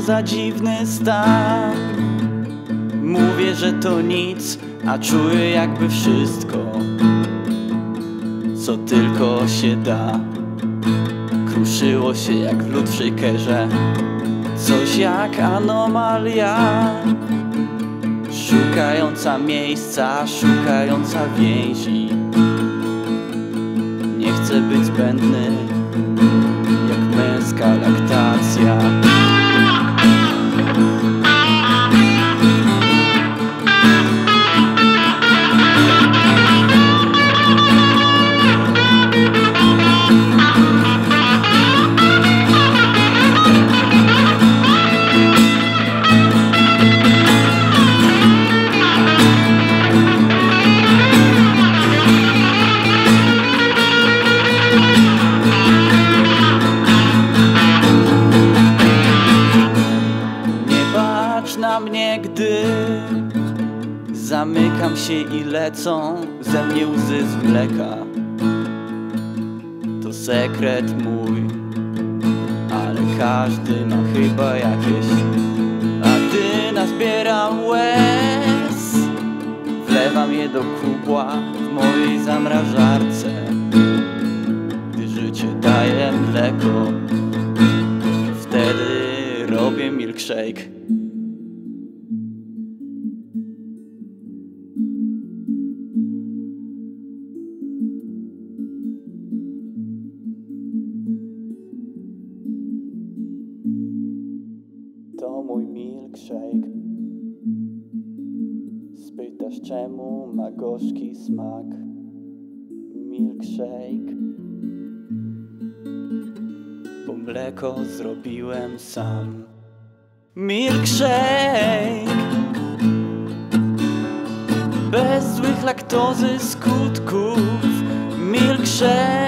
za dziwny stan. Mówię, że to nic, a czuję jakby wszystko Co tylko się da. Kruszyło się jak w lód Coś jak anomalia. Szukająca miejsca, szukająca więzi. Nie chcę być zbędny gdy Zamykam się i lecą ze mnie łzy z mleka To sekret mój Ale każdy ma chyba jakieś. A gdy nazbieram łez Wlewam je do kubła w mojej zamrażarce Gdy życie daje mleko. Wtedy robię milkshake To mój milkshake. Spytasz czemu ma gorzki smak Milkshake? Bo mleko zrobiłem sam. Milkshake! Bez złych laktozy skutków Milkshake